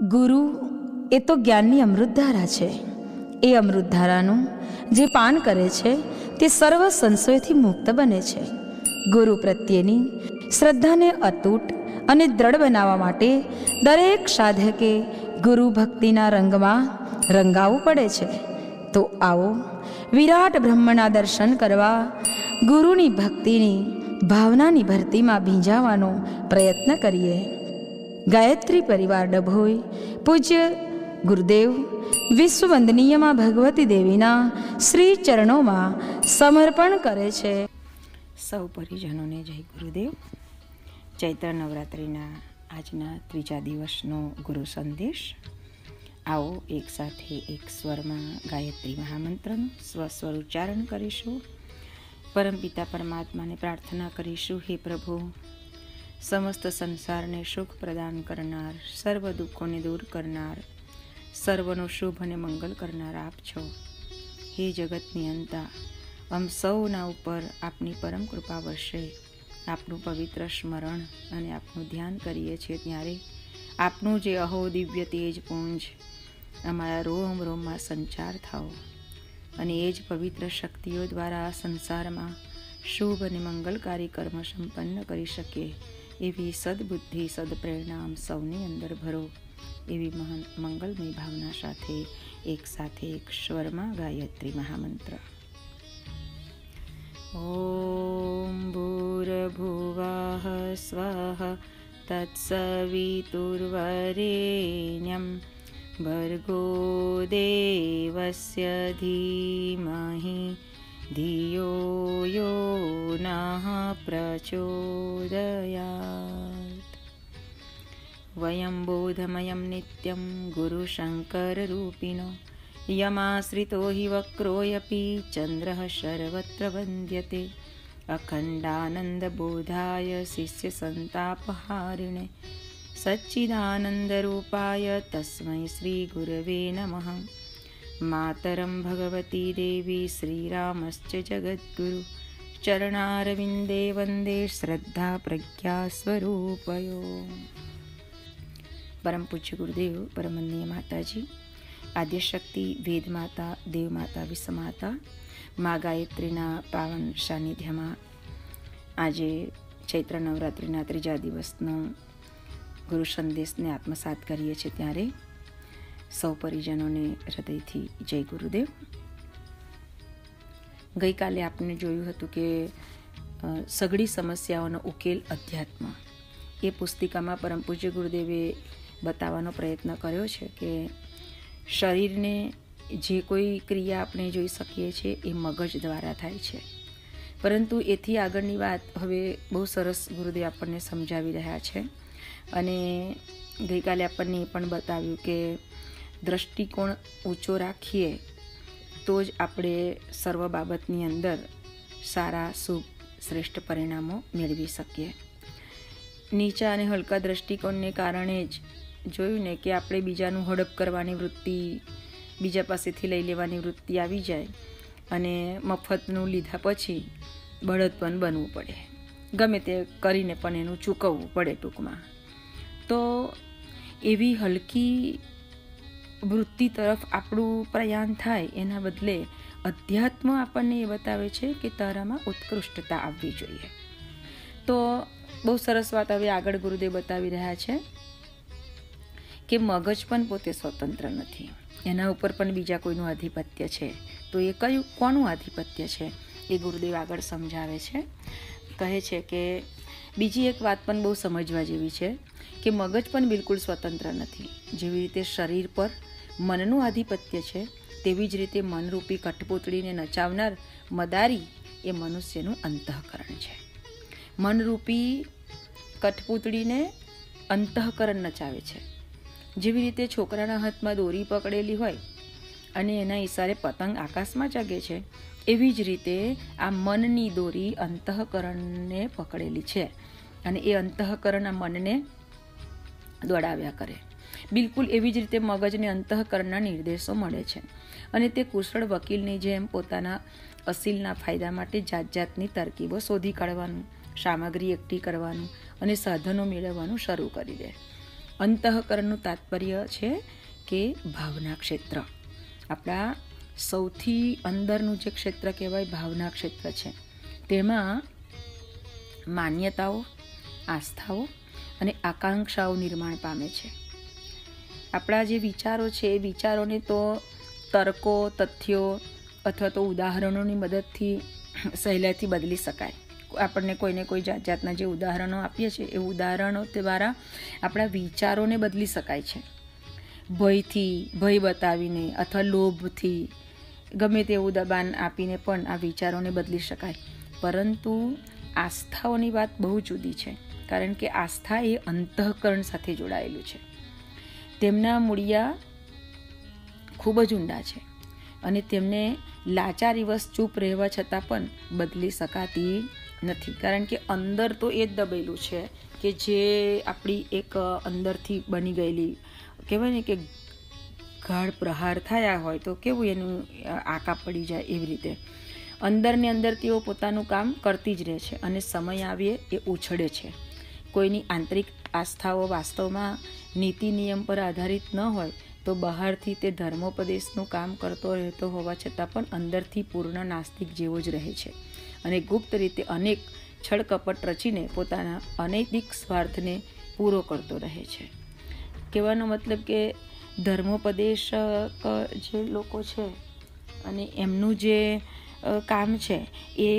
ગુરુ, એ તો જ્ઞાનની અમૃતધારા છે. એ અમૃતધારાનું જે પાન કરે છે, તે સર્વ સંશયથી મુક્ત બને છે. ગુરુ પ્રત્યેની શ્રદ્ધાને અતૂટ અને દ્રઢ બનાવવા માટે દરેક સાધકે ગુરુ ભક્તિના રંગમાં રંગાવવું પડે છે. તો આવો, વિરાટ બ્રહ્મના દર્શન કરવા ગુરુની ભક્તિની, ભાવનાની ભરતીમાં ભીંજાવાનો પ્રયત્ન કરીએ. ગાયત્રી પરિવાર ડભોઈ પૂજ્ય ગુરુદેવ વિશ્વવંદનીયમાં ભગવતી દેવીના શ્રી ચરણોમાં સમર્પણ કરે છે. સૌ પરિજનોને જય ગુરુદેવ. ચૈત્ર નવરાત્રિના આજના ત્રીજા દિવસનો ગુરુ સંદેશ. આવો એક સાથે એક સ્વરમાં ગાયત્રી મહામંત્રનું સ્વસ્વર ઉચ્ચારણ કરીશું. પરમપિતા પરમાત્માને પ્રાર્થના કરીશું, હે પ્રભુ સમસ્ત સંસારને સુખ પ્રદાન કરનાર, સર્વ દુઃખોને દૂર કરનાર, સર્વનો શુભ અને મંગલ કરનાર આપ છો. હે જગતની અંતા, આમ સૌના ઉપર આપની પરમ કૃપા વર્ષે આપનું પવિત્ર સ્મરણ અને આપનું ધ્યાન કરીએ છીએ ત્યારે આપનું જે અહો દિવ્ય તેજ પુંજ, અમારા રોમ રોમમાં સંચાર થાઓ. અને એ જ પવિત્ર શક્તિઓ દ્વારા સંસારમાં શુભ અને મંગલકારી કર્મ સંપન્ન કરી શકીએ. એવી સદબુદ્ધિ સદપ્રેરણા આમ સૌની અંદર ભરો એવી મહાન મંગલમય ભાવના સાથે એક સાથે એક સ્વરમાં ગાયત્રી મહામંત્ર ॐ भूर्भुवः स्वः तत्सवितुर्वरेण्यं भर्गो देवस्य धीमहि धियो यो नः प्रचोदयात्। वयं बोधमयं नित्यं गुरुशङ्कररूपिणो यमाश्रितो हि वक्रोऽयपि चन्द्रः सर्वत्र वन्द्यते। अखण्डानन्दबोधाय शिष्यसन्तापहारिणे सच्चिदानन्दरूपाय तस्मै श्रीगुरवे नमः मातरं भगवती देवी श्रीरामश्च जगद्गुरु चरणारविन्दे वन्दे श्रद्धा प्रज्ञास्वरूपयो પરમ પૂજ્ય ગુરુદેવ પરમનીય માતાજી આદ્યશક્તિ વેદમાતા દેવમાતા વિષમાતા મા ગાયત્રીના પાવન સાનિધ્યમાં આજે ચૈત્ર નવરાત્રિના ત્રીજા દિવસનો ગુરુ સંદેશને આત્મસાત કરીએ છીએ ત્યારે સૌ પરિજનોને હૃદયથી જય ગુરુદેવ. ગઈકાલે આપણે જોયું હતું કે સઘળી સમસ્યાઓનો ઉકેલ અધ્યાત્મ. એ પુસ્તિકામાં પરમ પૂજ્ય ગુરુદેવે બતાવવાનો પ્રયત્ન કર્યો છે કે, શરીરને જે કોઈ ક્રિયા આપણે જોઈ શકીએ છીએ એ મગજ દ્વારા થાય છે. પરંતુ એથી આગળની વાત હવે બહુ સરસ ગુરુદેવ આપણને સમજાવી રહ્યા છે. અને ગઈકાલે આપણને એ પણ બતાવ્યું કે દ્રષ્ટિકોણ ઊંચો રાખીએ, તો જ આપણે સર્વ બાબતની અંદર સારા, શુભ, શ્રેષ્ઠ પરિણામો મેળવી શકીએ. નીચા અને હલકા દ્રષ્ટિકોણને કારણે જ જોયું ને કે આપણે બીજાનું હડપ કરવાની વૃત્તિ, બીજા પાસેથી લઈ લેવાની વૃત્તિ આવી જાય અને મફતનું લીધા પછી બળદ પણ બનવું પડે. ગમે તે કરીને પણ એનું ચૂકવવું પડે ટૂંકમાં. તો એવી હલકી વૃત્તિ તરફ આપણું પ્રયાણ થાય, એના બદલે અધ્યાત્મ આપણને એ બતાવે છે કે તારામાં ઉત્કૃષ્ટતા આવવી જોઈએ. તો બહુ સરસ વાત હવે આગળ ગુરુદેવ બતાવી રહ્યા છે કે મગજ પણ પોતે સ્વતંત્ર નથી. એના ઉપર પણ બીજા કોઈનું આધિપત્ય છે. તો એ કયું, કોનું આધિપત્ય છે એ ગુરુદેવ આગળ સમજાવે છે. કહે છે કે બીજી એક વાત પણ બહુ સમજવા જેવી છે. કે મગજ પણ બિલકુલ સ્વતંત્ર નથી. જેવી રીતે શરીર પર મનનું આધિપત્ય છે, તેવી જ રીતે મનરૂપી કઠપૂતળીને નચાવનાર મદારી એ મનુષ્યનું અંતઃકરણ છે. મનરૂપી કઠપૂતળીને અંતઃકરણ નચાવે છે. જેવી રીતે છોકરાના હાથમાં દોરી પકડેલી હોય અને એના ઈશારે પતંગ આકાશમાં ચગે છે, એવી જ રીતે આ મનની દોરી અંતઃકરણને પકડેલી છે. અને એ અંતઃકરણ આ મનને દોડાવ્યા કરે. બિલકુલ એવી જ રીતે મગજને અંતઃકરણના નિર્દેશો મળે છે. અને તે કુશળ વકીલની જેમ પોતાના અસીલના ફાયદા માટે જાત જાતની તરકીબો શોધી કાઢવાનું, સામગ્રી એકઠી કરવાનું અને સાધનો મેળવવાનું શરૂ કરી દે. અંતઃકરણનું તાત્પર્ય છે કે ભાવના ક્ષેત્ર. આપણા સૌથી અંદરનું જે ક્ષેત્ર કહેવાય ભાવના ક્ષેત્ર છે. તેમાં માન્યતાઓ, આસ્થાઓ અને આકાંક્ષાઓ નિર્માણ પામે છે. આપણા જે વિચારો છે, એ વિચારોને તો તર્કો, તથ્યો અથવા તો ઉદાહરણોની મદદથી સહેલાઈથી બદલી શકાય. આપણને કોઈને કોઈ જાત જાતના જે ઉદાહરણો આપીએ છીએ, એ ઉદાહરણો દ્વારા આપણા વિચારોને બદલી શકાય છે. ભયથી, ભય બતાવીને અથવા લોભથી, ગમે તેવું દબાણ આપીને પણ આ વિચારોને બદલી શકાય. પરંતુ આસ્થાઓની વાત બહુ જુદી છે. કારણ કે આસ્થા એ અંતઃકરણ સાથે જોડાયેલું છે. તેમના મૂળિયા ખૂબ જ ઊંડા છે અને તેમને લાચારીવશ ચૂપ રહેવા છતાં પણ બદલી શકાતી નથી. કારણ કે અંદર તો એ જ દબેલું છે કે જે આપણી એક અંદરથી બની ગયેલી, કહેવાય ને કે ગાઢ પ્રહાર થયા હોય તો કેવું એનું આકા પડી જાય એવી રીતે. અંદરની અંદર તેઓ પોતાનું કામ કરતી જ રહે છે અને સમય આવીએ એ ઉછળે છે. કોઈની આંતરિક આસ્થાઓ વાસ્તવમાં નીતિ નિયમ પર આધારિત ન હોય, તો બહારથી તે ધર્મોપદેશનું કામ કરતો રહેતો હોવા છતાં પણ અંદરથી પૂર્ણ નાસ્તિક જેવો જ રહે છે. અને ગુપ્ત રીતે અનેક છળકપટ રચીને પોતાના અનૈતિક સ્વાર્થને પૂરો કરતો રહે છે. કહેવાનો મતલબ કે ધર્મોપદેશ જે લોકો છે અને એમનું જે કામ છે એ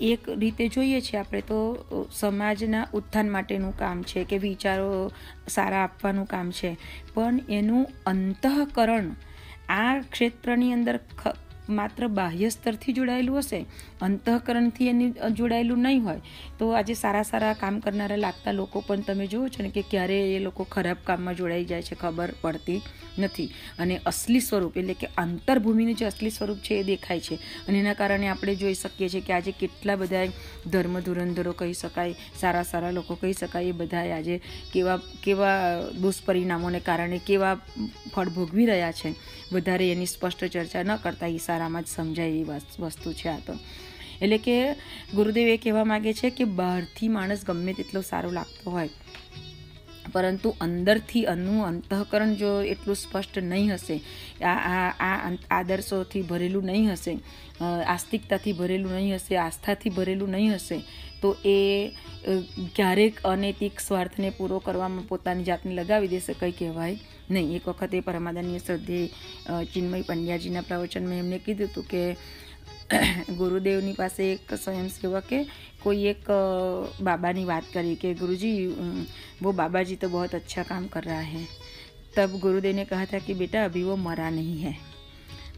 એક રીતે જોઈએ છીએ આપણે તો સમાજના ઉત્થાન માટેનું કામ છે કે વિચારો સારા આપવાનું કામ છે. પણ એનું અંતઃકરણ આ ક્ષેત્રની અંદર માત્ર બાહ્ય સ્તરથી જોડાયેલું હશે, અંતઃકરણથી એની જોડાયેલું નહીં હોય, તો આજે સારા સારા કામ કરનારા લાગતા લોકો પણ તમે જુઓ છો ને કે ક્યારે એ લોકો ખરાબ કામમાં જોડાઈ જાય છે ખબર પડતી નથી. અને અસલી સ્વરૂપ, એટલે કે આંતરભૂમિનું જે અસલી સ્વરૂપ છે એ દેખાય છે. અને એના કારણે આપણે જોઈ શકીએ છીએ કે આજે કેટલા બધા ધર્મ ધુરંધરો કહી શકાય, સારા સારા લોકો કહી શકાય, એ બધા આજે કેવા કેવા દુષ્પરિણામોને કારણે કેવા ફળ ભોગવી રહ્યા છે. વધારે એની સ્પષ્ટ ચર્ચા ન કરતા ઈશારામાં જ સમજાય એવી વસ્તુ છે આ તો. એટલે કે ગુરુદેવ એ કહેવા માગે છે કે બહારથી માણસ ગમે તેટલો સારો લાગતો હોય, પરંતુ અંદરથી અનનું અંતઃકરણ જો એટલું સ્પષ્ટ નહીં હશે, આ આ આદર્શોથી ભરેલું નહીં હશે આસ્તિકતાથી ભરેલું નહીં હશે, આસ્થાથી ભરેલું નહીં હશે, તો એ ક્યારેક અનૈતિક સ્વાર્થને પૂરો કરવામાં પોતાની જાતને લગાવી દેશે, કંઈ કહેવાય નહીં, એક વખત એ પરમાદાનીય શ્રદ્ધે ચિન્મય પંડ્યાજીના પ્રવચનમાં એમને કીધું હતું કે, ગુરુદેવની પાસે એક સ્વયંસેવકે કોઈ એક બાબાની વાત કરી કે, ગુરુજી વો બાબાજી તો બહુ અચ્છા કામ કર રહા હૈ. તબ ગુરુદેવને કહ્યા હતા કે, બેટા, અભી વો મરા નહીં હૈ.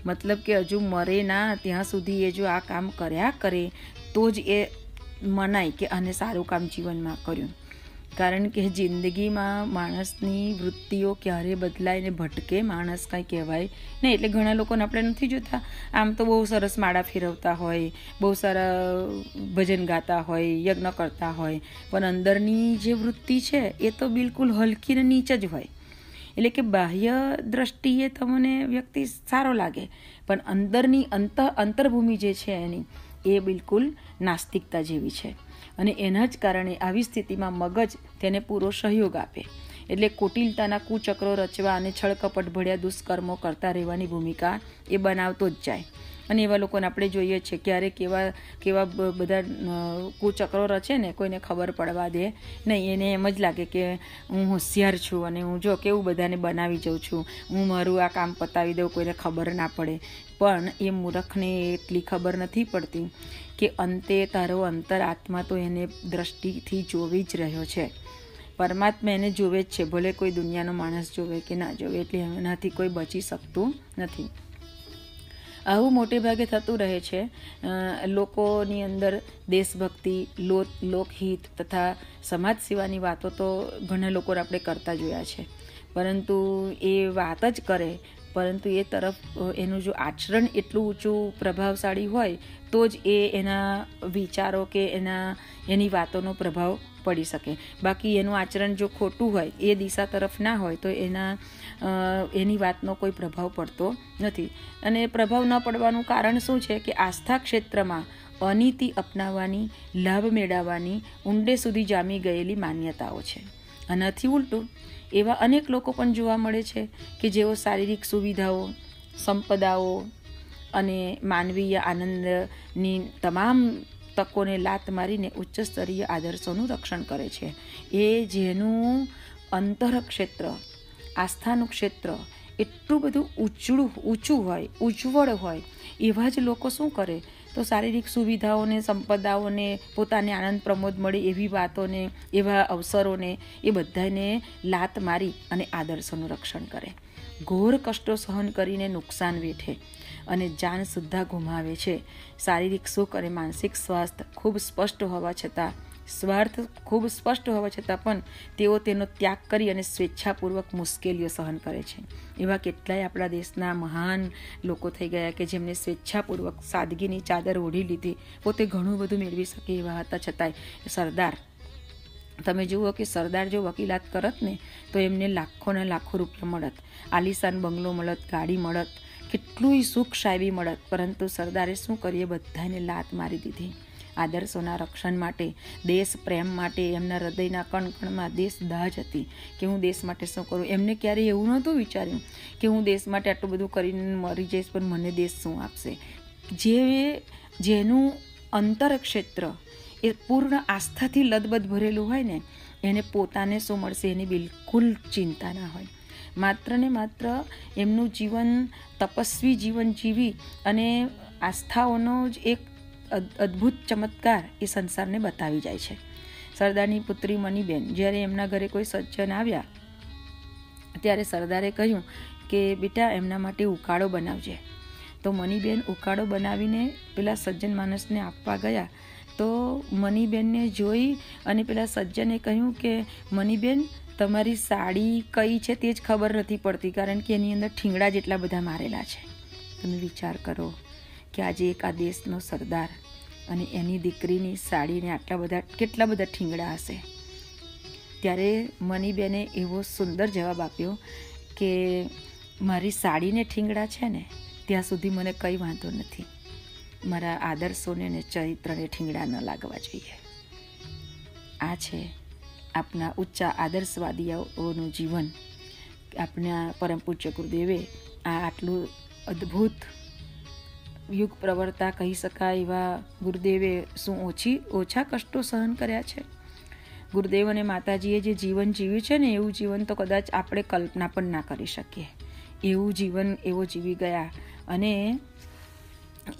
મતલબ કે હજુ મરે ના, ત્યાં સુધી એ જો આ કામ કર્યા કરે, તો જ એ મનાય કે આને સારું કામ જીવનમાં કર્યું. કારણ કે જિંદગીમાં માણસની વૃત્તિઓ ક્યારે બદલાય ને ભટકે, માણસ કાંઈ કહેવાય નહીં એટલે ઘણા લોકોને આપણે નથી જોતા. આમ તો બહુ સરસ માળા ફેરવતા હોય, બહુ સારા ભજન ગાતા હોય, યજ્ઞ કરતા હોય, પણ અંદરની જે વૃત્તિ છે એ તો બિલકુલ હલકી ને નીચ જ હોય. એટલે કે બાહ્ય દ્રષ્ટિએ તમને વ્યક્તિ સારો લાગે, પણ અંદરની અંત અંતર્ભૂમિ જે છે એની, એ બિલકુલ નાસ્તિકતા જેવી છે. અને એના જ કારણે આવી સ્થિતિમાં મગજ તેને પૂરો સહયોગ આપે. એટલે કુટિલતાના કુચક્રો રચવા અને છળકપટ ભળ્યા દુષ્કર્મો કરતા રહેવાની ભૂમિકા એ બનાવતો જ જાય. અને એવા લોકોને આપણે જોઈએ છીએ ક્યારે કેવા કેવા બધા કુચક્રો રચે ને કોઈને ખબર પડવા દે. નહીં, એને એમ જ લાગે કે હું હોશિયાર છું અને હું જો કેવું બધાને બનાવી જાઉં છું. હું મારું આ કામ પતાવી દઉં, કોઈને ખબર ના પડે. પણ એ મૂર્ખને એટલી ખબર નથી પડતી કે અંતે તારો અંતર આત્મા તો એને દ્રષ્ટિથી જોવી જ રહ્યો છે. પરમાત્મા એને જોવે જ છે, ભલે કોઈ દુનિયાનો માણસ જોવે કે ના જોવે, એટલે એનાથી કોઈ બચી શકતું નથી. આવું મોટે ભાગે થતું રહે છે. લોકોની અંદર દેશભક્તિ લોક લોકહિત તથા સમાજ સેવાની વાતો તો ઘણા લોકો આપણે કરતા જોયા છે. પરંતુ એ વાત જ કરે પરંતુ એ તરફ એનું જો આચરણ એટલું ઊંચું પ્રભાવશાળી હોય, તો જ એ એના વિચારો કે એના, એની વાતોનો પ્રભાવ પડી શકે. બાકી એનું આચરણ જો ખોટું હોય, એ દિશા તરફ ના હોય, તો એના એની વાતનો કોઈ પ્રભાવ પડતો નથી. અને પ્રભાવ ન પડવાનું કારણ શું છે કે આસ્થા ક્ષેત્રમાં અનીતિ અપનાવવાની, લાભ મેળવવાની ઊંડે સુધી જામી ગયેલી માન્યતાઓ છે. આનાથી ઉલટું એવા અનેક લોકો પણ જોવા મળે છે કે જેઓ શારીરિક સુવિધાઓ, સંપદાઓ અને માનવીય આનંદની તમામ તકોને લાત મારીને ઉચ્ચ સ્તરીય આદર્શોનું રક્ષણ કરે છે. એ જેનું અંતર ક્ષેત્ર આસ્થાનું ક્ષેત્ર એટલું બધું ઉજળું ઊંચું હોય, ઉજ્જવળ હોય એવા જ લોકો શું કરે? તો શારીરિક સુવિધાઓને, સંપદાઓને, પોતાને આનંદ પ્રમોદ મળે એવી વાતોને, એવા અવસરોને, એ બધાને લાત મારી અને આદર્શોનું રક્ષણ કરે. ઘોર કષ્ટો સહન કરીને નુકસાન વેઠે અને જાન સુદ્ધા ગુમાવે છે. શારીરિક સુખ અને માનસિક સ્વાસ્થ્ય ખૂબ સ્પષ્ટ હોવા છતાં સ્વાર્થ ખૂબ સ્પષ્ટ હોવા છતાં પણ તેઓ તેનો ત્યાગ કરી અને સ્વેચ્છાપૂર્વક મુશ્કેલીઓ સહન કરે છે. એવા કેટલાય આપણા દેશના મહાન લોકો થઈ ગયા કે જેમને સ્વેચ્છાપૂર્વક સાદગીની ચાદર ઓઢી લીધી, પોતે ઘણું બધું મેળવી શકે એવા હતા. છતાંય સરદાર, તમે જુઓ કે સરદાર જો વકીલાત કરત ને, તો એમને લાખોના લાખો રૂપિયા મળત, આલિશાન બંગલો મળત, ગાડી મળત, કેટલુંય સુખ સાહેબી મળત. પરંતુ સરદારે શું કરીએ બધાને લાત મારી દીધી. આદર્શોના રક્ષણ માટે, દેશ પ્રેમ માટે, એમના હૃદયના કણકણમાં દેશ દાજ હતી કે હું દેશ માટે શું કરું? એમને ક્યારેય એવું નહોતું વિચાર્યું કે હું દેશ માટે આટલું બધું કરીને મરી જઈશ, પણ મને દેશ શું આપશે? જે જેનું અંતર ક્ષેત્ર એ પૂર્ણ આસ્થાથી લદબદ ભરેલું હોય ને, એને પોતાને શું મળશે એની બિલકુલ ચિંતા ના હોય. માત્ર ને માત્ર એમનું જીવન, તપસ્વી જીવન જીવી અને આસ્થાઓનો જ એક અદ્ભુત ચમત્કાર એ સંસારને બતાવી જાય છે. સરદારની પુત્રી મનીબેન જ્યારે એમના ઘરે કોઈ સજ્જન આવ્યા, ત્યારે સરદારે કહ્યું કે, બેટા, એમના માટે ઉકાળો બનાવજે. તો મનીબેન ઉકાળો બનાવીને પેલા સજ્જન માણસને આપવા ગયા. તો મનીબેનને જોઈ અને પેલા સજ્જને કહ્યું કે, મનીબેન, તમારી સાડી કઈ છે તે જ ખબર નથી પડતી, કારણ કે એની અંદર ઠીંગડા જેટલા બધા મારેલા છે. તમે વિચાર કરો. કે આજે એક આ દેશનો સરદાર અને એની દીકરીની સાડીને આટલા બધા, કેટલા બધા ઠીંગડા હશે. ત્યારે મનીબેને એવો સુંદર જવાબ આપ્યો કે મારી સાડીને ઠીંગડા છે ને, ત્યાં સુધી મને કંઈ વાંધો નથી. મારા આદર્શોને અને ચરિત્રને ઠીંગડા ન લાગવા જોઈએ. આ છે આપણા ઊંચા આદર્શવાદીઓનું જીવન. આપણા પરમ પૂજ્ય ગુરુદેવે આ આટલું અદ્ભુત યુગ પ્રવર્તા કહી શકાય એવા ગુરુદેવે શું ઓછી, ઓછા કષ્ટો સહન કર્યા છે? ગુરુદેવ અને માતાજીએ જે જીવન જીવ્યું છે ને, એવું જીવન તો કદાચ આપણે કલ્પના પણ ના કરી શકીએ. એવું જીવન એવો જીવી ગયા અને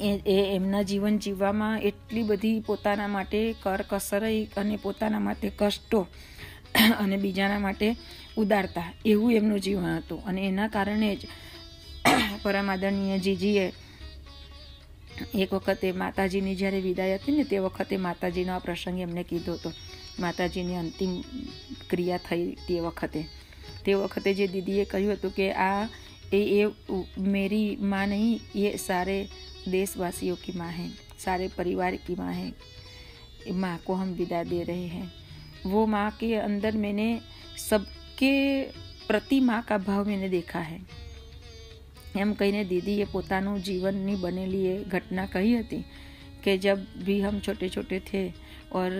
એ એમના જીવન જીવવામાં એટલી બધી પોતાના માટે કરકસરઈ અને પોતાના માટે કષ્ટો અને બીજાના માટે ઉદારતા, એવું એમનું જીવન હતું. અને એના કારણે જ પરમ આદરણીય જીજીએ એક વખતે માતાજીની જ્યારે વિદાય હતી ને તે વખતે માતાજીનો આ પ્રસંગ એમને કીધો હતો માતાજીની અંતિમ ક્રિયા થઈ તે વખતે તે વખતે જે દીદીએ કહ્યું હતું કે આ એ એ મેરી માँ નહીં એ સારે देशवासियों की माँ है सारे परिवार की माँ है माँ को हम विदा दे रहे हैं वो माँ के अंदर मैंने सबके પ્રતિ માँ का ભાવ मैंने देखा है એમ કહીને દીદીએ પોતાનું જીવનની બનેલી એ ઘટના કહી હતી કે જબ भी हम छोटे छोटे थे और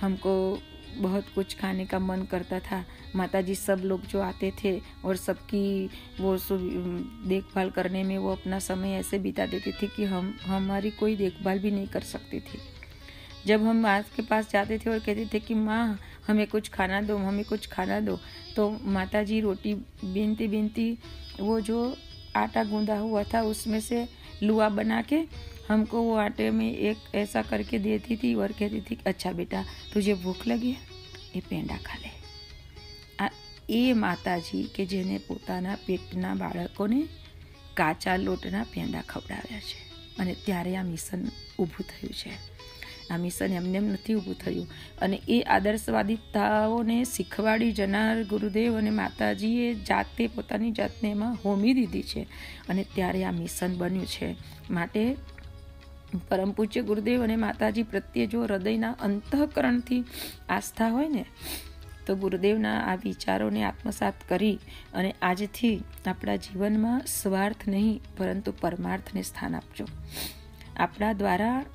हमको बहुत कुछ खाने का मन करता था माता जी सब लोग जो आते थे और सबकी वो देखभाल करने में वो अपना समय ऐसे बिता देती थी कि हम हमारी कोई देखभाल भी नहीं कर सकती थी जब हम माँ के पास जाते थे और कहते थे कि माँ हमें कुछ खाना दो हमें कुछ खाना दो तो माता जी रोटी बीनती बीनती वो जो आटा गूंदा हुआ था उसमें से लुआ बना के हमको वो आटे में एक ऐसा करके देती थी और कहती थी अच्छा बेटा तुझे भूख लगी है એ પેંડા ખાલે આ એ માતાજી કે જેને પોતાના પેટના બાળકોને કાચા લોટના પેંડા ખવડાવ્યા છે અને ત્યારે આ મિશન ઊભું થયું છે આ મિશન એમને એમ નથી ઊભું થયું. અને એ આદર્શવાદિતાઓને શીખવાડી જનાર ગુરુદેવ અને માતાજીએ જાતે પોતાની જાતને એમાં હોમી દીધી છે. અને ત્યારે આ મિશન બન્યું છે. માટે પરમ પૂજ્ય ગુરુદેવ અને માતાજી પ્રત્યે જો હૃદયના અંતઃકરણથી આસ્થા હોય ને, તો ગુરુદેવના આ વિચારોને આત્મસાત કરી અને આજથી આપણા જીવનમાં સ્વાર્થ નહીં, પરંતુ પરમાર્થને સ્થાન આપજો. આપણા દ્વારા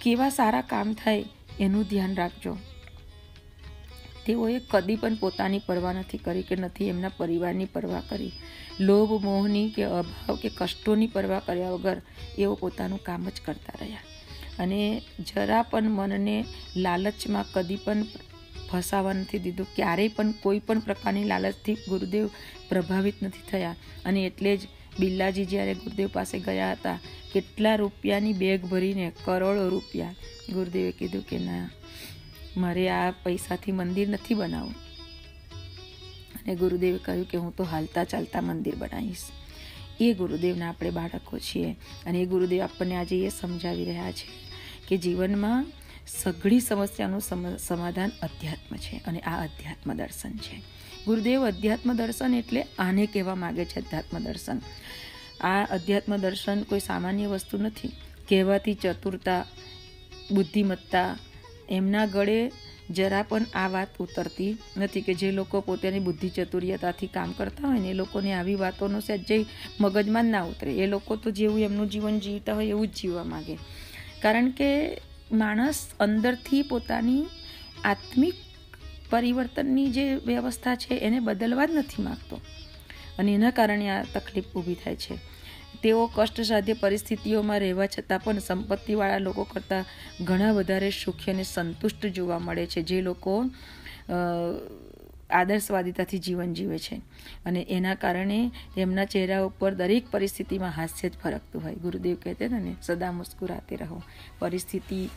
કેવા સારા કામ થાય એનું ધ્યાન રાખજો. તેઓએ કદી પણ પોતાની પરવા નથી કરી કે નથી એમના પરિવારની પરવા કરી. લોભ, મોહની કે અભાવ કે કષ્ટોની પરવા કર્યા વગર એઓ પોતાનું કામ જ કરતા રહ્યા. અને જરા પણ મનને લાલચમાં કદી પણ ફસાવા નથી દીધું. ક્યારેય પણ કોઈ પણ પ્રકારની લાલચથી ગુરુદેવ પ્રભાવિત નથી થયા. અને એટલે જ બિરલાજી જ્યારે ગુરુદેવ પાસે ગયા હતા, કેટલા રૂપિયાની બેગ ભરીને, કરોડો રૂપિયા. ગુરુદેવે કીધું કે, ના, મારે આ પૈસાથી મંદિર નથી બનાવવું. અને ગુરુદેવે કહ્યું કે, હું તો હાલતા ચાલતા મંદિર બનાવીશ. એ ગુરુદેવના આપણે બાળકો છીએ અને એ ગુરુદેવ આપણને આજે એ સમજાવી રહ્યા છે કે જીવનમાં સઘળી સમસ્યાનું સમાધાન અધ્યાત્મ છે અને આ અધ્યાત્મ દર્શન છે. ગુરુદેવ અધ્યાત્મ દર્શન એટલે આને કહેવા માગે છે અધ્યાત્મ દર્શન. આ અધ્યાત્મ દર્શન કોઈ સામાન્ય વસ્તુ નથી. કહેવાથી ચતુરતા, બુદ્ધિમત્તા, એમના ગળે જરા પણ આ વાત ઉતરતી નથી કે જે લોકો પોતાની બુદ્ધિ ચતુર્યતાથી કામ કરતા હોય ને એ લોકોને આવી વાતોનો સજ્જય મગજમાં ના ઉતરે. એ લોકો તો જેવું એમનું જીવન જીવતા હોય એવું જ જીવવા માગે. કારણ કે માણસ અંદરથી પોતાની આત્મિક પરિવર્તનની જે વ્યવસ્થા છે એને બદલવા જ નથી માગતો. અને એના કારણે આ તકલીફ ઊભી થાય છે. તેઓ કષ્ટસાધ્ય પરિસ્થિતિઓમાં રહેવા છતાં પણ સંપત્તિવાળા લોકો કરતાં ઘણા વધારે સુખી અને સંતુષ્ટ જોવા મળે છે, જે લોકો આદર્શવાદિતાથી જીવન જીવે છે. અને એના કારણે તેમના ચહેરા ઉપર દરેક પરિસ્થિતિમાં હાસ્ય જ ફરકતું હોય. ગુરુદેવ કહેતે ને, સદા મુસ્કુરાતે રહો. પરિસ્થિતિ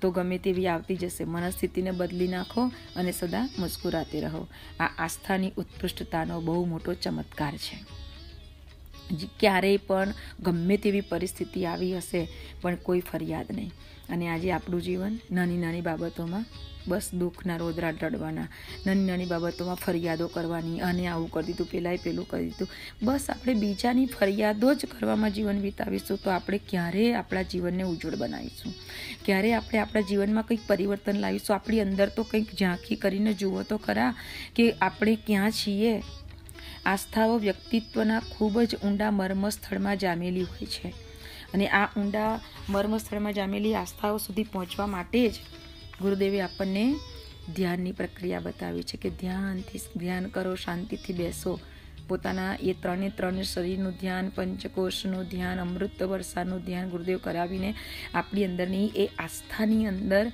તો ગમે તેવી આવતી જશે. મનસ્થિતિને બદલી નાખો અને સદા મુસ્કુરાતે રહો. આ આસ્થાની ઉત્કૃષ્ટતાનો બહુ મોટો ચમત્કાર છે. ક્યારેય પણ ગમે તેવી પરિસ્થિતિ આવી હશે, પણ કોઈ ફરિયાદ નહીં. અને આજે આપણું જીવન નાની નાની બાબતોમાં બસ દુઃખના રોદરા રડવાના નાની નાની બાબતોમાં ફરિયાદો કરવાની, અને આવું કરી દીધું પહેલાંય પેલું કરી દીધું. બસ આપણે બીજાની ફરિયાદો જ કરવામાં જીવન વિતાવીશું, તો આપણે ક્યારેય આપણા જીવનને ઉજ્જવળ બનાવીશું? ક્યારે આપણે આપણા જીવનમાં કંઈક પરિવર્તન લાવીશું? આપણી અંદર તો કંઈક ઝાંખી કરીને જુઓ તો ખરા કે આપણે ક્યાં છીએ? આસ્થાઓ વ્યક્તિત્વના ખૂબ જ ઊંડા મર્મસ્થળમાં જામેલી હોય છે. અને આ ઊંડા મર્મસ્થળમાં જામેલી આસ્થાઓ સુધી પહોંચવા માટે જ ગુરુદેવે આપણને ધ્યાનની પ્રક્રિયા બતાવી છે કે ધ્યાનથી, ધ્યાન કરો, શાંતિથી બેસો. પોતાના એ ત્રણે ત્રણ શરીરનું ધ્યાન પંચકોષનું ધ્યાન, અમૃત વર્ષાનું ધ્યાન ગુરુદેવ કરાવીને આપણી અંદરની એ આસ્થાની અંદર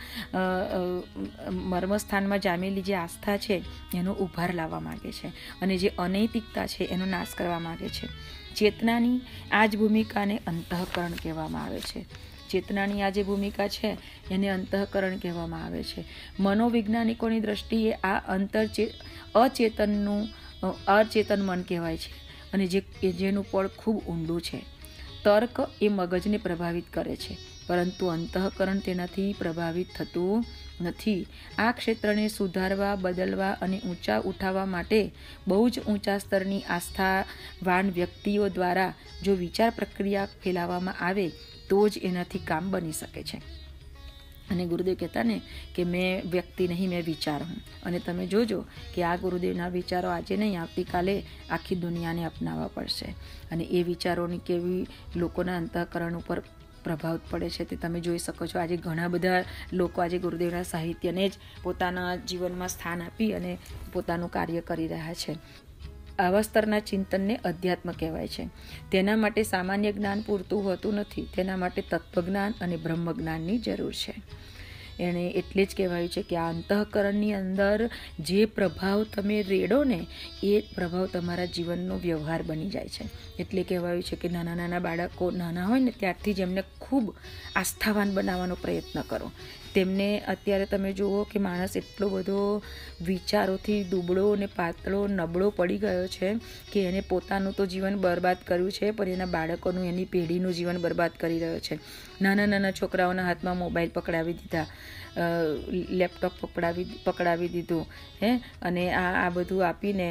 મર્મસ્થાનમાં જામેલી જે આસ્થા છે, એનો ઉભાર લાવવા માગે છે અને જે અનૈતિકતા છે, એનો નાશ કરવા માગે છે. ચેતનાની આ જ ભૂમિકાને અંતઃકરણ કહેવામાં આવે છે. ચેતનાની આ જે ભૂમિકા છે, એને અંતઃકરણ કહેવામાં આવે છે. મનોવૈજ્ઞાનિકોની દ્રષ્ટિએ આ અંતર અચેતનનું અચેતન મન કહેવાય છે અને જે જેનું પળ ખૂબ ઊંડું છે. તર્ક એ મગજને પ્રભાવિત કરે છે, પરંતુ અંતઃકરણ તેનાથી પ્રભાવિત થતું નથી. આ ક્ષેત્રને સુધારવા, બદલવા અને ઊંચા ઉઠાવવા માટે બહુ જ ઊંચા સ્તરની આસ્થાવાન વ્યક્તિઓ દ્વારા જો વિચાર પ્રક્રિયા ફેલાવવામાં આવે, તો જ એનાથી કામ બની શકે છે. અને ગુરુદેવ કહેતા ને કે મેં વ્યક્તિ નહીં, મેં વિચાર હું. અને તમે જોજો કે આ ગુરુદેવના વિચારો આજે નહીં, આવતીકાલે આખી દુનિયાને અપનાવવા પડશે. અને એ વિચારોની કેવી લોકોના અંતઃકરણ ઉપર પ્રભાવ પડે છે તે તમે જોઈ શકો છો. આજે ઘણા બધા લોકો આજે ગુરુદેવના સાહિત્યને જ પોતાના જીવનમાં સ્થાન આપી અને પોતાનું કાર્ય કરી રહ્યા છે. આવા સ્તરના ચિંતનને અધ્યાત્મ કહેવાય છે. તેના માટે સામાન્ય જ્ઞાન પૂરતું હોતું નથી. તેના માટે તત્વજ્ઞાન અને બ્રહ્મજ્ઞાનની જરૂર છે. એણે એટલે જ કહેવાયું છે કે આ અંતઃકરણની અંદર જે પ્રભાવ તમે રેડો ને, એ પ્રભાવ તમારા જીવનનો વ્યવહાર બની જાય છે. એટલે કહેવાયું છે કે નાના નાના બાળકો નાના હોય ને, ત્યારથી જ એમને ખૂબ આસ્થાવાન બનાવવાનો પ્રયત્ન કરો. તેમને અત્યારે તમે જુઓ કે માણસ એટલો બધો વિચારોથી દુબળો અને પાતળો, નબળો પડી ગયો છે કે એને પોતાનું તો જીવન બરબાદ કર્યું છે, પણ એના બાળકોનું, એની પેઢીનું જીવન બરબાદ કરી રહ્યો છે. નાના નાના છોકરાઓના હાથમાં મોબાઈલ પકડાવી દીધા લેપટોપ પકડાવી પકડાવી દીધું, હે? અને આ આ બધું આપીને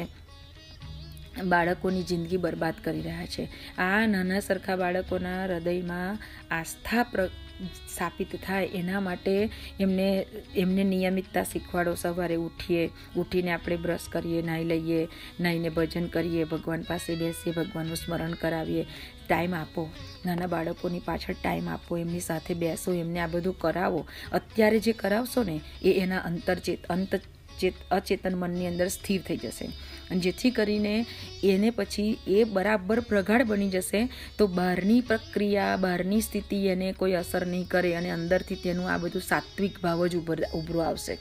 બાળકોની જિંદગી બરબાદ કરી રહ્યા છે. આ નાના સરખા બાળકોના હૃદયમાં આસ્થા પ્ર સ્થાપિત થાય એના માટે એમને એમને નિયમિતતા શીખવાડો. સવારે ઉઠીએ, ઉઠીને આપણે બ્રશ કરીએ, નાહી લઈએ, નાહીને ભજન કરીએ, ભગવાન પાસે બેસીએ, ભગવાનનું સ્મરણ કરાવીએ. ટાઈમ આપો. નાના બાળકોની પાછળ ટાઈમ આપો. એમની સાથે બેસો, એમને આ બધું કરાવો. અત્યારે જે કરાવશો ને, એ એના અંતરચેત અંત ચેત અચેતન મનની અંદર સ્થિર થઈ જશે. અને જેથી કરીને એને પછી એ બરાબર પ્રગાઢ બની જશે, તો બહારની પ્રક્રિયા, બહારની સ્થિતિ એને કોઈ અસર નહીં કરે અને અંદરથી તેનું આ બધું સાત્વિક ભાવ જ ઉભર, ઉભરો આવશે.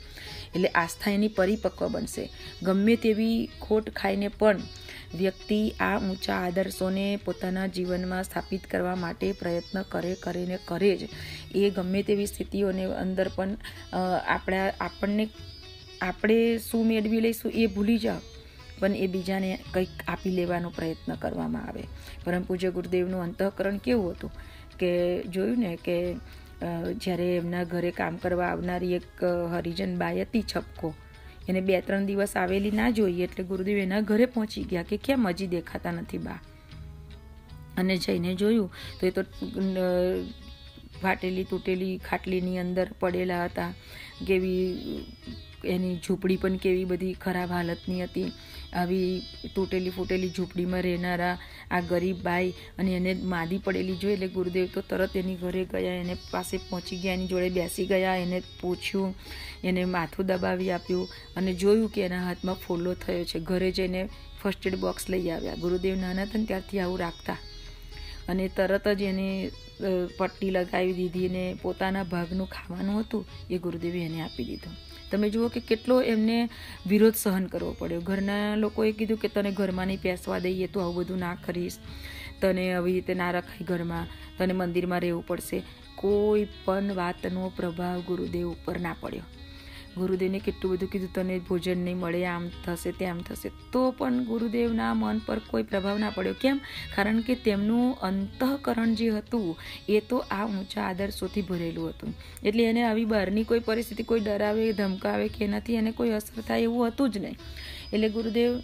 એટલે આસ્થા એની પરિપક્વ બનશે. ગમે તેવી ખોટ ખાઈને પણ વ્યક્તિ આ ઊંચા આદર્શોને પોતાના જીવનમાં સ્થાપિત કરવા માટે પ્રયત્ન કરે કરીને કરે જ. એ ગમે તેવી સ્થિતિઓને અંદર પણ આપણા, આપણને, આપણે શું મેળવી લઈશું એ ભૂલી જાઓ. પણ એ બીજાને કંઈક આપી લેવાનો પ્રયત્ન કરવામાં આવે. પરમ પૂજ્ય ગુરુદેવનું અંતઃકરણ કેવું હતું કે જોયું ને કે જ્યારે એમના ઘરે કામ કરવા આવનારી એક હરિજન બાય હતી છપકો, એને બે ત્રણ દિવસ આવેલી ના જોઈએ એટલે ગુરુદેવ એના ઘરે પહોંચી ગયા કે કેમ હજી દેખાતા નથી બા? અને જઈને જોયું તો એ તો ફાટેલી તૂટેલી ખાટલીની અંદર પડેલા હતા. કેવી, એની ઝૂંપડી પણ કેવી બધી ખરાબ હાલતની હતી. આવી તૂટેલી ફૂટેલી ઝૂંપડીમાં રહેનારા આ ગરીબ બાઈ અને એને માદી પડેલી જોઈ એટલે ગુરુદેવ તો તરત એની ઘરે ગયા, એને પાસે પહોંચી ગયા, એની જોડે બેસી ગયા, એને પૂછ્યું, એને માથું દબાવી આપ્યું અને જોયું કે એના હાથમાં ફોલ્લો થયો છે. ઘરે જઈને ફર્સ્ટ એડ બોક્સ લઈ આવ્યા. ગુરુદેવ નાના હતા ને ત્યારથી આવું રાખતા અને તરત જ એને પટ્ટી લગાવી દીધી અને પોતાના ભાગનું ખાવાનું હતું, એ ગુરુદેવે એને આપી દીધું. તમે જુઓ કે કેટલો એમને વિરોધ સહન કરવો પડ્યો. ઘરના લોકોએ કીધું કે તને ઘરમાં નહીં પેસવા દઈએ તો આવું બધું ના કરીશ. તને આવી રીતે ના રખાય ઘરમાં. તને મંદિરમાં રહેવું પડશે. કોઈ પણ વાતનો પ્રભાવ ગુરુદેવ ઉપર ના પડ્યો. ગુરુદેવને કેટલું બધું કીધું, તને ભોજન નહીં મળે, આમ થશે તેમ થશે. તો પણ ગુરુદેવના મન પર કોઈ પ્રભાવ ના પડ્યો. કેમ? કારણ કે તેમનું અંતઃકરણ જે હતું, એ તો આ ઊંચા આદર્શોથી ભરેલું હતું. એટલે એને આવી બહારની કોઈ પરિસ્થિતિ, કોઈ ડરાવે ધમકાવે કે એનાથી એને કોઈ અસર થાય એવું હતું જ નહીં. એટલે ગુરુદેવ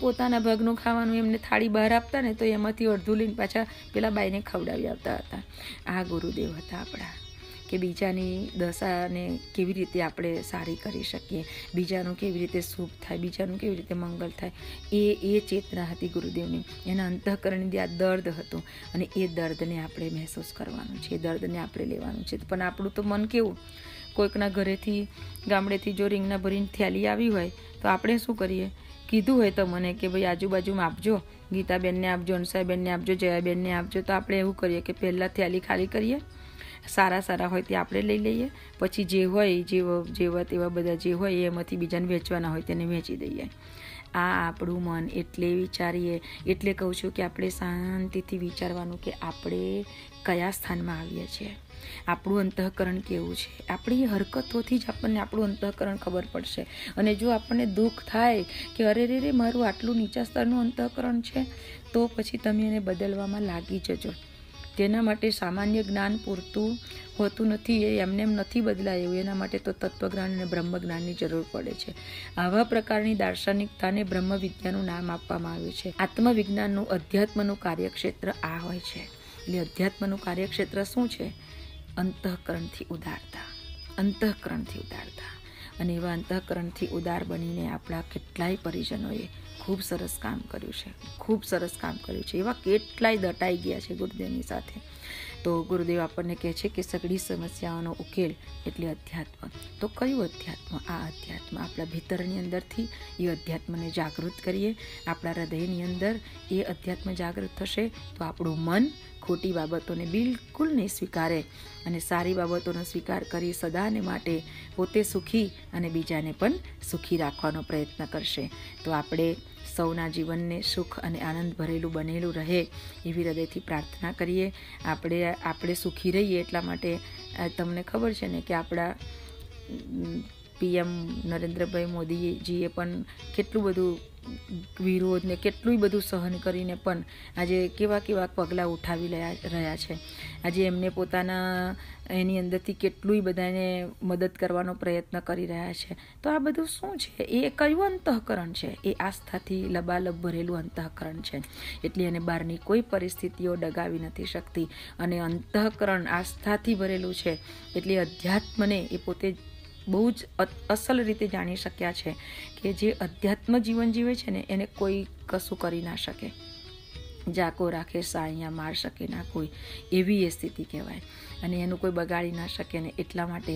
પોતાના ભાગનું ખાવાનું એમને થાળી બહાર આપતા ને તો એમાંથી અડધું લઈને પાછા પેલા બાઈને ખવડાવી આવતા હતા. આ ગુરુદેવ હતા આપણા. કે બીજાની દશાને કેવી રીતે આપણે સારી કરી શકીએ? બીજાનું કેવી રીતે શુભ થાય? બીજાનું કેવી રીતે મંગલ થાય? એ એ ચેતના હતી ગુરુદેવની. એના અંતઃકરણની આ દર્દ હતું, અને એ દર્દને આપણે મહેસૂસ કરવાનું છે, એ દર્દને આપણે લેવાનું છે. પણ આપણું તો મન કેવું? કોઈકના ઘરેથી, ગામડેથી જો રીંગના ભરીને થેલી આવી હોય, તો આપણે શું કરીએ? કીધું હોય તો મને કે ભાઈ આજુબાજુમાં આપજો, ગીતાબેનને આપજો અંસાબેનને આપજો, જયાબેનને આપજો, તો આપણે એવું કરીએ કે પહેલાં થેલી ખાલી કરીએ સારા સારા હોય તે આપણે લઈ લઈએ. પછી જે હોય જેવો, જેવા તેવા બધા જે હોય એમાંથી બીજાને વેચવાના હોય તેને વેચી દઈએ. આ આપણું મન એટલે વિચારીએ. એટલે કહું છું કે આપણે શાંતિથી વિચારવાનું કે આપણે કયા સ્થાનમાં આવીએ છીએ. આપણું અંતઃકરણ કેવું છે? આપણી હરકતોથી જ આપણને આપણું અંતઃકરણ ખબર પડશે. અને જો આપણને દુઃખ થાય કે અરે રે રે મારું આટલું નીચા સ્તરનું અંતઃકરણ છે, તો પછી તમે એને બદલવામાં લાગી જજો. તેના માટે સામાન્ય જ્ઞાન પૂરતું હોતું નથી, એ એમને એમ નથી બદલાય એવું. એના માટે તો તત્વજ્ઞાન અને બ્રહ્મજ્ઞાનની જરૂર પડે છે. આવા પ્રકારની દાર્શનિકતાને બ્રહ્મ વિદ્યાનું નામ આપવામાં આવ્યું છે. આત્મવિજ્ઞાનનું અધ્યાત્મનું કાર્યક્ષેત્ર આ હોય છે. એટલે અધ્યાત્મનું કાર્યક્ષેત્ર શું છે? અંતઃકરણથી ઉદારતા. અંતઃકરણથી ઉદારતા. અને એવા અંતઃકરણથી ઉદાર બનીને આપણા કેટલાય પરિજનોએ ખૂબ સરસ કામ કર્યું છે. ખૂબ સરસ કામ કર્યું છે. એવા કેટલાય દટાઈ ગયા છે ગુરુદેવની સાથે. તો ગુરુદેવ આપણને કહે છે કે સગળી સમસ્યાઓનો ઉકેલ એટલે અધ્યાત્મ. તો કયું અધ્યાત્મ? આ અધ્યાત્મ. આપણા ભીતરની અંદરથી એ અધ્યાત્મને જાગૃત કરીએ. આપણા હૃદયની અંદર એ અધ્યાત્મ જાગૃત થશે તો આપણું મન ખોટી બાબતોને બિલકુલ નહીં સ્વીકારે અને સારી બાબતોનો સ્વીકાર કરી સદાને માટે પોતે સુખી અને બીજાને પણ સુખી રાખવાનો પ્રયત્ન કરશે. તો આપણે સૌના જીવનને સુખ અને આનંદ ભરેલું બનેલું રહે એવી હૃદયથી પ્રાર્થના કરીએ. આપણે આપણે સુખી રહીએ એટલા માટે તમને ખબર છે ને કે આપણા પીએમ નરેન્દ્રભાઈ મોદીજીએ પણ કેટલું બધું વિરોધ ને કેટલું બધું સહન કરીને પણ આજે કેવા કેવા પગલાં ઉઠાવી રહ્યા છે. આજે એમને પોતાના એની અંદરથી કેટલું બધાને મદદ કરવાનો પ્રયત્ન કરી રહ્યા છે. તો આ બધું શું છે? એ કયું અંતઃકરણ છે? એ આસ્થાથી લબાલબ ભરેલું અંતઃકરણ છે. એટલે એને બહારની કોઈ પરિસ્થિતિઓ ડગાવી નથી શકતી. અને અંતઃકરણ આસ્થાથી ભરેલું છે. એટલે અધ્યાત્મને એ પોતે બહુ જ અસલ રીતે જાણી શક્યા છે કે જે અધ્યાત્મ જીવન જીવે છે ને એને કોઈ કશું કરી ના શકે. જાકો રાખે સાઅહીંયા માર શકે ના કોઈ, એવી એ સ્થિતિ કહેવાય. અને એનું કોઈ બગાડી ના શકે ને એટલા માટે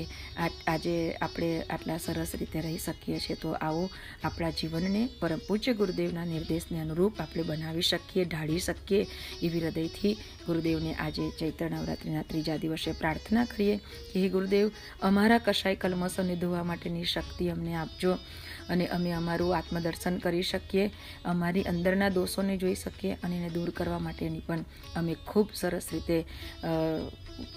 આજે આપણે આટલા સરસ રીતે રહી શકીએ છીએ. તો આવો આપણા જીવનને પરમ પૂજ્ય ગુરુદેવના નિર્દેશને અનુરૂપ આપણે બનાવી શકીએ, ઢાળી શકીએ એવી હૃદયથી ગુરુદેવને આજે ચૈત્ર નવરાત્રિના ત્રીજા દિવસે પ્રાર્થના કરીએ કે હે ગુરુદેવ, અમારા કશાય કલમસોને ધોવા માટેની શક્તિ અમને આપજો. અને અમે અમારું આત્મદર્શન કરી શકીએ, અમારી અંદરના દોષોને જોઈ શકીએ અને એને દૂર કરવા માટેની પણ અમે ખૂબ સરસ રીતે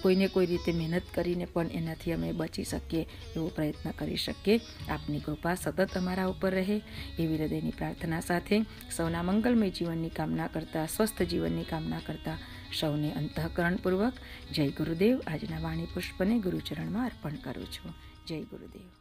કોઈને કોઈ રીતે મહેનત કરીને પણ એનાથી અમે બચી શકીએ એવો પ્રયત્ન કરી શકીએ. આપની કૃપા સતત અમારા ઉપર રહે એવી હૃદયની પ્રાર્થના સાથે સૌના મંગલમય જીવનની કામના કરતા, સ્વસ્થ જીવનની કામના કરતા સૌને અંતઃકરણપૂર્વક જય ગુરુદેવ. આજના વાણી પુષ્પને ગુરુચરણમાં અર્પણ કરું છું. જય ગુરુદેવ.